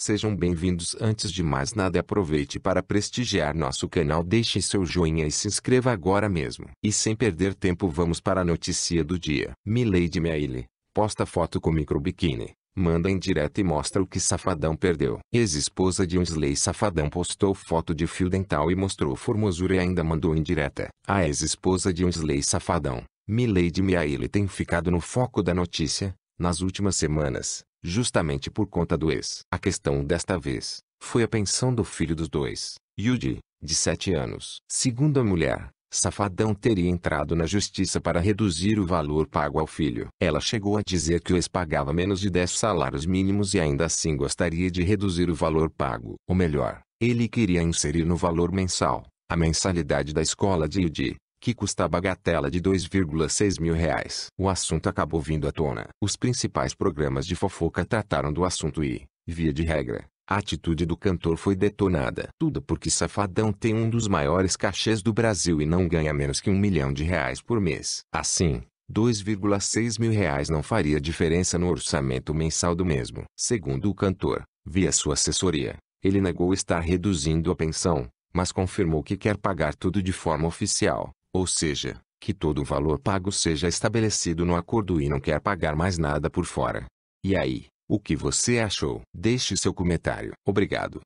sejam bem-vindos. Antes de mais nada aproveite para prestigiar nosso canal, deixe seu joinha e se inscreva agora mesmo. E sem perder tempo vamos para a notícia do dia. Milady Meaile, posta foto com micro biquíni. Manda em direta e mostra o que Safadão perdeu. Ex-esposa de Wesley Safadão postou foto de fio dental e mostrou formosura e ainda mandou em direta. A ex-esposa de Wesley Safadão, Milady Meaile tem ficado no foco da notícia, nas últimas semanas, justamente por conta do ex. A questão desta vez, foi a pensão do filho dos dois, Yudi, de 7 anos. Segundo a mulher, Safadão teria entrado na justiça para reduzir o valor pago ao filho. Ela chegou a dizer que o ex pagava menos de 10 salários mínimos e ainda assim gostaria de reduzir o valor pago. Ou melhor, ele queria inserir no valor mensal, a mensalidade da escola de Yudi, que custa a bagatela de 2,6 mil reais. O assunto acabou vindo à tona. Os principais programas de fofoca trataram do assunto e, via de regra, a atitude do cantor foi detonada. Tudo porque Safadão tem um dos maiores cachês do Brasil e não ganha menos que um milhão de reais por mês. Assim, 2,6 mil reais não faria diferença no orçamento mensal do mesmo. Segundo o cantor, via sua assessoria, ele negou estar reduzindo a pensão, mas confirmou que quer pagar tudo de forma oficial, ou seja, que todo o valor pago seja estabelecido no acordo e não quer pagar mais nada por fora. E aí? O que você achou? Deixe seu comentário. Obrigado.